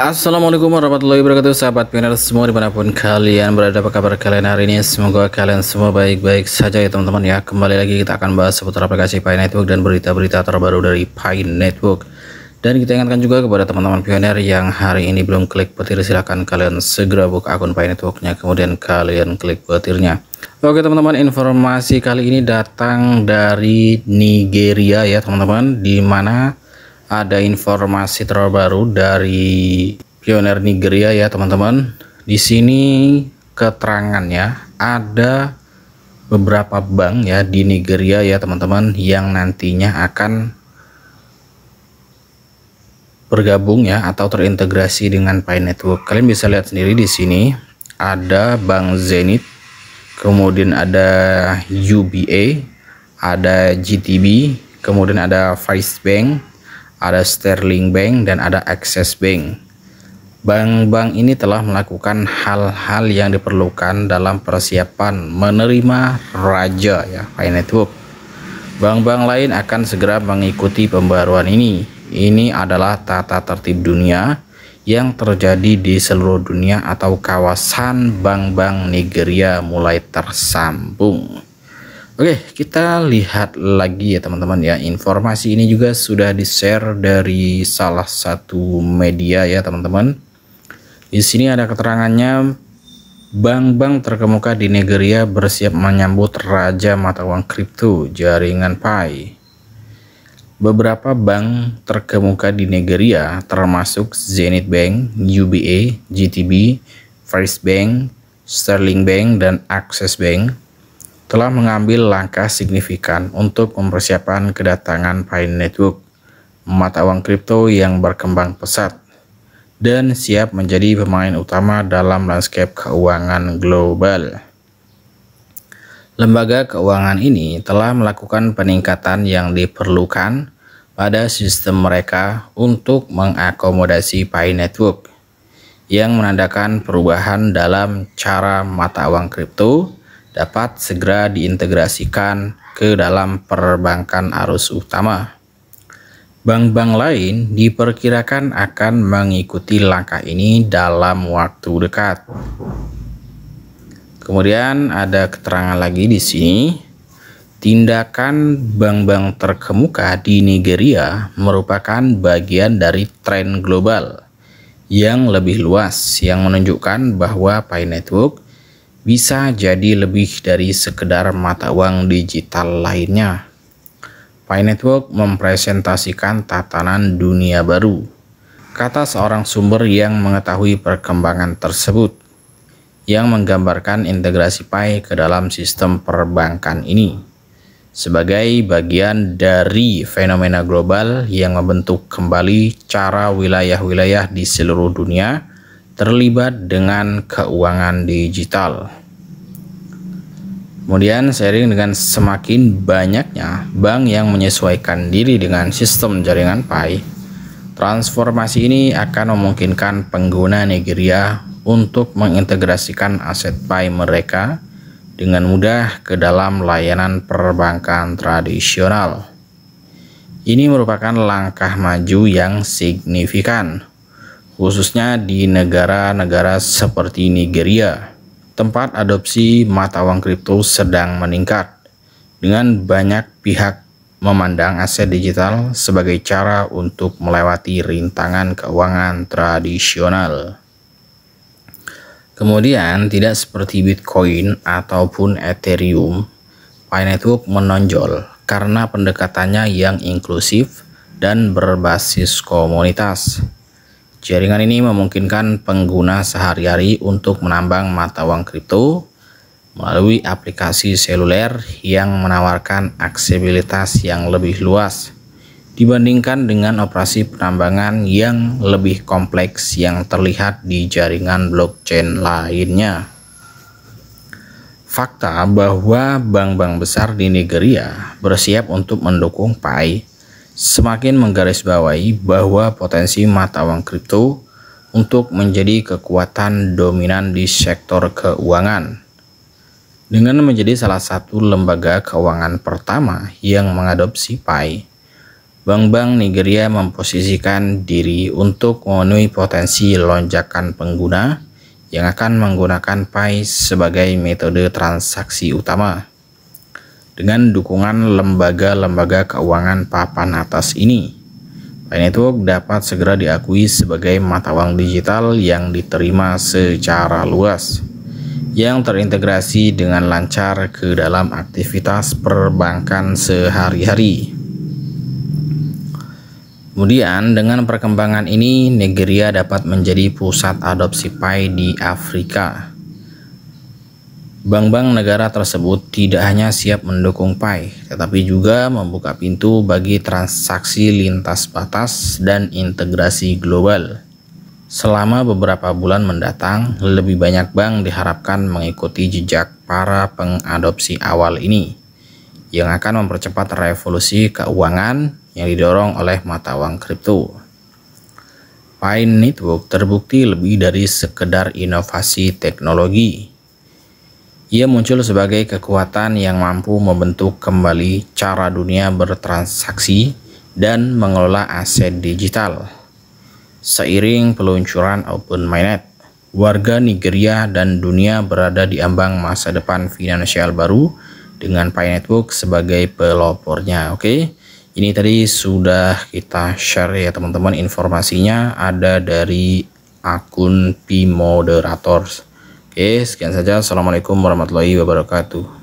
Assalamualaikum warahmatullahi wabarakatuh Sahabat pioner semua di mana pun kalian berada Apa kabar kalian hari ini? Semoga kalian semua baik-baik saja ya teman-teman ya. Kembali lagi kita akan bahas seputar aplikasi Pi Network Dan berita-berita terbaru dari Pi Network. Dan kita ingatkan juga kepada teman-teman pioner Yang hari ini belum klik petir Silahkan kalian segera buka akun Pi Networknya Kemudian kalian klik petirnya. Oke teman-teman informasi kali ini datang dari Nigeria ya teman-teman Di mana ada informasi terbaru dari pioner Nigeria ya teman-teman. Di sini keterangannya ada beberapa bank ya di Nigeria ya teman-teman yang nantinya akan bergabung ya atau terintegrasi dengan Pi Network. Kalian bisa lihat sendiri di sini ada Bank Zenith, kemudian ada UBA, ada GTB, kemudian ada Vice Bank, ada Sterling Bank dan ada Access Bank. Bank-bank ini telah melakukan hal-hal yang diperlukan dalam persiapan menerima raja ya Pi Network. Bank-bank lain akan segera mengikuti pembaruan ini. Ini adalah tata tertib dunia yang terjadi di seluruh dunia atau kawasan bank-bank Nigeria mulai tersambung. Oke, kita lihat lagi ya teman-teman ya. Informasi ini juga sudah di-share dari salah satu media ya teman-teman. Di sini ada keterangannya bank-bank terkemuka di Nigeria bersiap menyambut raja mata uang kripto jaringan Pi. Beberapa bank terkemuka di Nigeria termasuk Zenith Bank, UBA, GTB, First Bank, Sterling Bank, dan Access Bank telah mengambil langkah signifikan untuk mempersiapkan kedatangan Pi Network, mata uang kripto yang berkembang pesat dan siap menjadi pemain utama dalam landscape keuangan global. Lembaga keuangan ini telah melakukan peningkatan yang diperlukan pada sistem mereka untuk mengakomodasi Pi Network yang menandakan perubahan dalam cara mata uang kripto dapat segera diintegrasikan ke dalam perbankan arus utama. Bank-bank lain diperkirakan akan mengikuti langkah ini dalam waktu dekat. Kemudian ada keterangan lagi di sini. Tindakan bank-bank terkemuka di Nigeria merupakan bagian dari tren global yang lebih luas yang menunjukkan bahwa Pi Network bisa jadi lebih dari sekedar mata uang digital lainnya. Pi Network mempresentasikan tatanan dunia baru, kata seorang sumber yang mengetahui perkembangan tersebut, yang menggambarkan integrasi Pi ke dalam sistem perbankan ini sebagai bagian dari fenomena global yang membentuk kembali cara wilayah-wilayah di seluruh dunia terlibat dengan keuangan digital. Kemudian sharing dengan semakin banyaknya bank yang menyesuaikan diri dengan sistem jaringan Pi, transformasi ini akan memungkinkan pengguna Nigeria untuk mengintegrasikan aset Pi mereka dengan mudah ke dalam layanan perbankan tradisional. Ini merupakan langkah maju yang signifikan khususnya di negara-negara seperti Nigeria, tempat adopsi mata uang kripto sedang meningkat, dengan banyak pihak memandang aset digital sebagai cara untuk melewati rintangan keuangan tradisional. Kemudian, tidak seperti Bitcoin ataupun Ethereum, Pi Network menonjol karena pendekatannya yang inklusif dan berbasis komunitas. Jaringan ini memungkinkan pengguna sehari-hari untuk menambang mata uang kripto melalui aplikasi seluler yang menawarkan aksesibilitas yang lebih luas dibandingkan dengan operasi penambangan yang lebih kompleks yang terlihat di jaringan blockchain lainnya. Fakta bahwa bank-bank besar di Nigeria bersiap untuk mendukung Pi semakin menggarisbawahi bahwa potensi mata uang kripto untuk menjadi kekuatan dominan di sektor keuangan. Dengan menjadi salah satu lembaga keuangan pertama yang mengadopsi Pi, Bank-bank Nigeria memposisikan diri untuk memenuhi potensi lonjakan pengguna yang akan menggunakan Pi sebagai metode transaksi utama. Dengan dukungan lembaga-lembaga keuangan papan atas ini, Pi Network dapat segera diakui sebagai mata uang digital yang diterima secara luas, yang terintegrasi dengan lancar ke dalam aktivitas perbankan sehari-hari. Kemudian dengan perkembangan ini Nigeria dapat menjadi pusat adopsi Pi di Afrika. Bank-bank negara tersebut tidak hanya siap mendukung Pi, tetapi juga membuka pintu bagi transaksi lintas batas dan integrasi global. Selama beberapa bulan mendatang, lebih banyak bank diharapkan mengikuti jejak para pengadopsi awal ini, yang akan mempercepat revolusi keuangan yang didorong oleh mata uang kripto. Pine Network terbukti lebih dari sekedar inovasi teknologi. Ia muncul sebagai kekuatan yang mampu membentuk kembali cara dunia bertransaksi dan mengelola aset digital. Seiring peluncuran Open Mainnet, warga Nigeria dan dunia berada di ambang masa depan finansial baru dengan Pi Network sebagai pelopornya. Oke. Okay? ini tadi sudah kita share ya teman-teman informasinya ada dari akun P Moderators oke sekian saja. Assalamualaikum warahmatullahi wabarakatuh